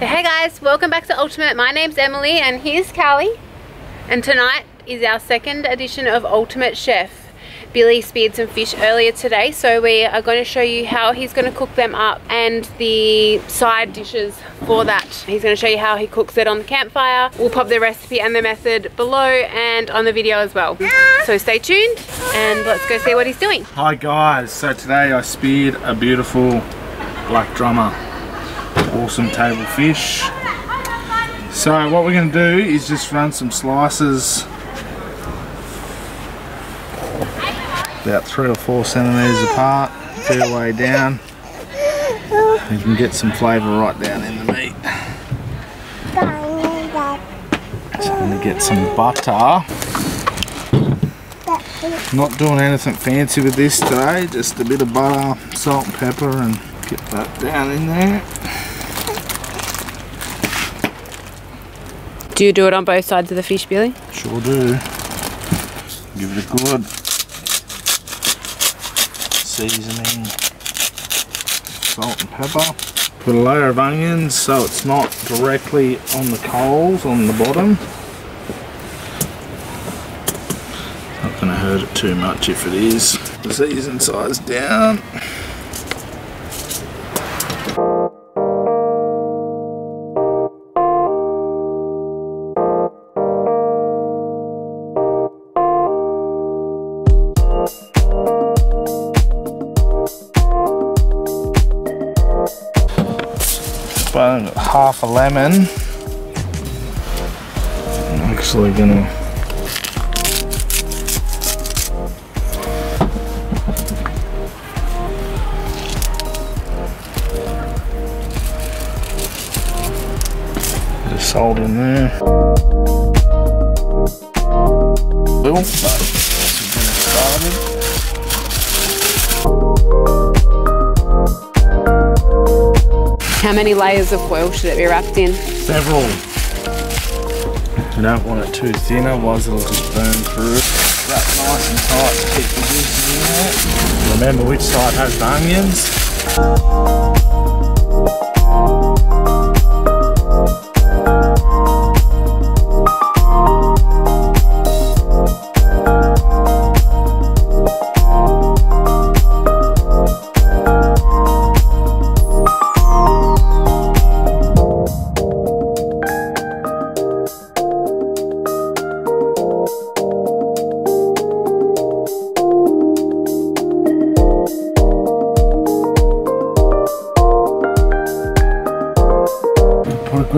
guys, welcome back to Ultimate. My name's Emily and here's Callie. And tonight is our second edition of Ultimate Chef. Billy speared some fish earlier today so we are going to show you how he's going to cook them up and the side dishes for that. He's going to show you how he cooks it on the campfire. We'll pop the recipe and the method below and on the video as well. So stay tuned and let's go see what he's doing. Hi guys, so today I speared a beautiful black drummer. Awesome table fish. So what we're going to do is just run some slices about three or four centimetres apart, fair way down. You can get some flavour right down in the meat. So going to get some butter. Not doing anything fancy with this today, just a bit of butter, salt and pepper and get that down in there. Do you do it on both sides of the fish, Billy? Sure do. Give it a good seasoning, salt and pepper. Put a layer of onions so it's not directly on the coals on the bottom. Not going to hurt it too much if it is. The Season size down. About half a lemon. I'm actually gonna Bit of salt in there. Little, started. How many layers of foil should it be wrapped in? Several. You don't want it too thin, otherwise it'll just burn through. Wrap nice and tight to keep the juices in there. Remember which side has the onions.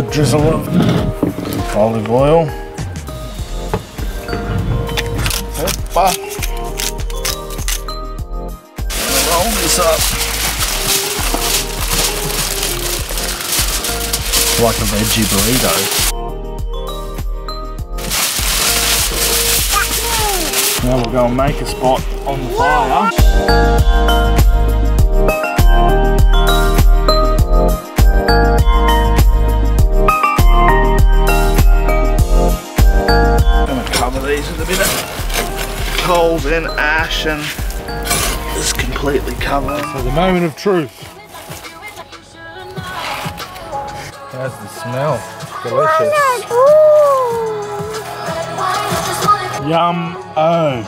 Drizzle of olive oil. Roll this up. Like a veggie burrito. Now we'll go and make a spot on the fire. Of coals and ash and just completely covered. So the moment of truth. How's the smell? Delicious. Yum oh.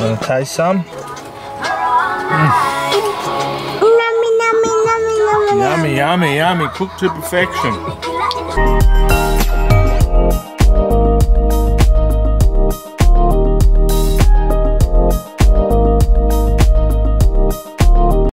Wanna taste some? Yummy, yummy, yummy. Cooked to perfection.